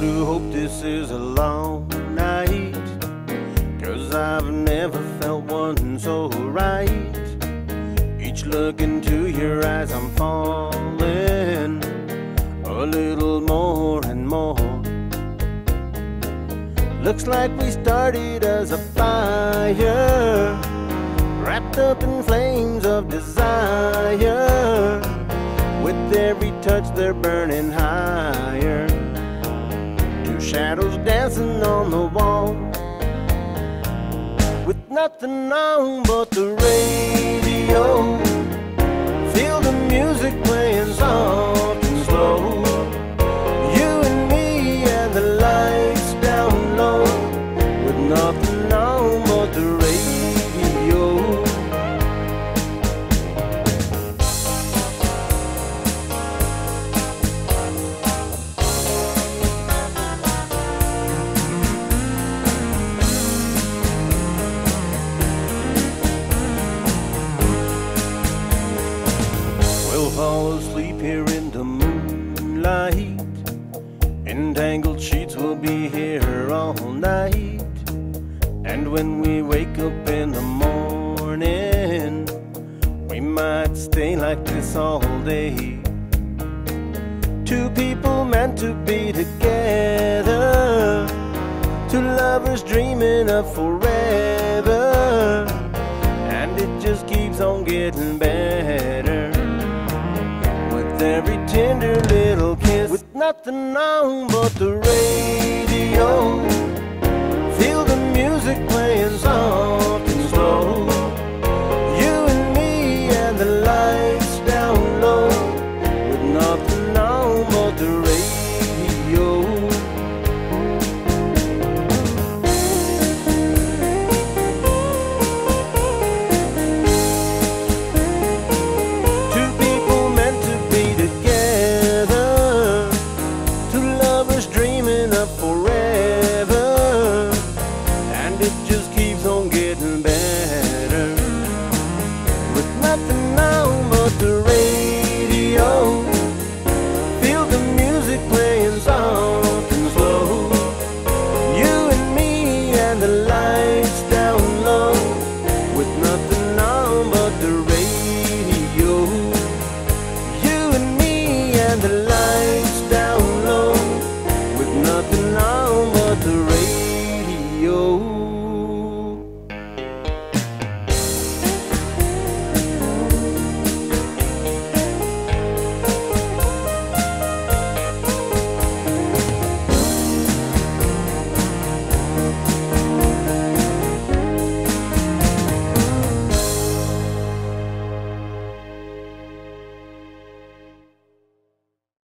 do hope this is a long night. Cause I've never felt one so right. Each look into your eyes, I'm falling a little more and more. Looks like we started as a fire, wrapped up in flames of desire. With every touch, they're burning higher. Shadows dancing on the wall, with nothing on but the radio. Fall asleep here in the moonlight. Entangled sheets will be here all night. And when we wake up in the morning, we might stay like this all day. Two people meant to be together. Two lovers dreaming of forever. Every tender little kiss, with nothing on but the radio. Feel the music playing song better. With nothing on but the radio. Feel the music playing soft and slow. You and me and the lights down low. With nothing on but the radio. You and me and the lights